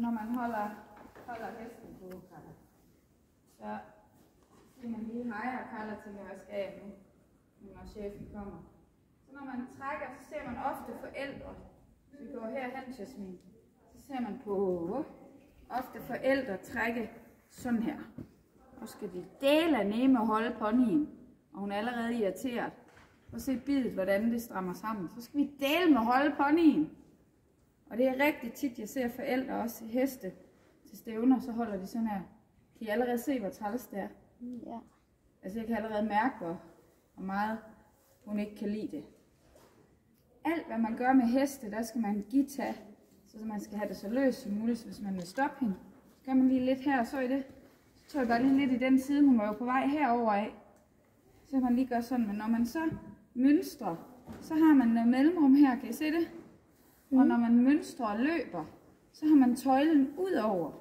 når man holder, holder hesten på, Carla, så siger man lige hej, og Carla tænker, hvad skal jeg nu, når chefen kommer. Så når man trækker, så ser man ofte forældre. Så vi går herhen, Jasmin. Så ser man på ofte forældre trække sådan her. Og skal de dele nemme og holde ponyen. Og hun er allerede irriteret. Og se bidet, hvordan det strammer sammen. Så skal vi dele med holde ponyen. Og det er rigtig tit, jeg ser forældre også i heste til stævner, så holder de sådan her. Kan I allerede se, hvor træls det er? Ja. Altså jeg kan allerede mærke, hvor, hvor meget hun ikke kan lide det. Alt hvad man gør med heste, der skal man give tage, så man skal have det så løst som muligt. Hvis man vil stoppe hende, så gør man lige lidt her, og så i det. Så tror jeg bare lige lidt i den side, hun var jo på vej herover af. Så kan man lige gøre sådan, men når man så mønstrer, så har man noget mellemrum her, kan I se det? Og når man mønstrer og løber, så har man tøjlen ud over.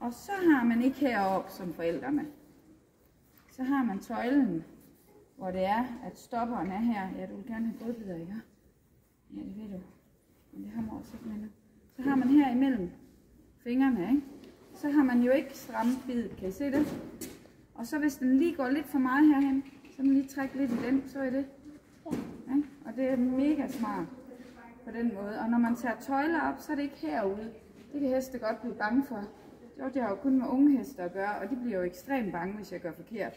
Og så har man ikke heroppe som forældrene. Så har man tøjlen, hvor det er, at stopperen er her. Ja, du vil gerne have godbidder, ikke? Ja, det ved du. Men det har man også ikke med nu. Så har man her imellem fingrene, ikke? Så har man jo ikke stramt bidet, kan I se det? Og så hvis den lige går lidt for meget herhen, så kan man lige trække lidt i den, så er det. Det er mega smart på den måde. Og når man tager tøjler op, så er det ikke herude. Det kan heste godt blive bange for. Jo, det har jo kun med unge heste at gøre, og de bliver jo ekstremt bange, hvis jeg gør forkert.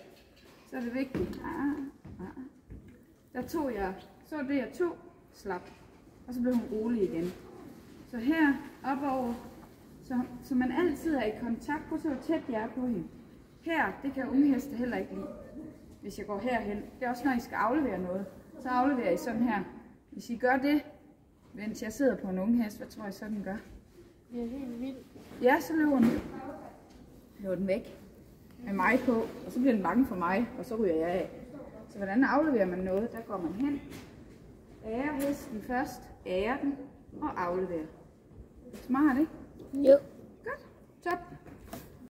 Så er det vigtigt. Ah, ah. Der tog jeg, så det jeg tog, slap. Og så blev hun rolig igen. Så her opover, så, så man altid er i kontakt. Prøv så hvor tæt jeg er på hende. Her, det kan unge heste heller ikke lide, hvis jeg går herhen. Det er også, når I skal aflevere noget. Så afleverer I sådan her. Hvis I gør det, mens jeg sidder på en unge hest, hvad tror I så, den gør? Det er helt vildt. Ja, så løber den. Løber den væk. Med mig på, og så bliver den bange for mig, og så ryger jeg af. Så hvordan afleverer man noget? Der går man hen, ærer hesten først, ærer den og afleverer. Smart, ikke? Jo. Godt. Top.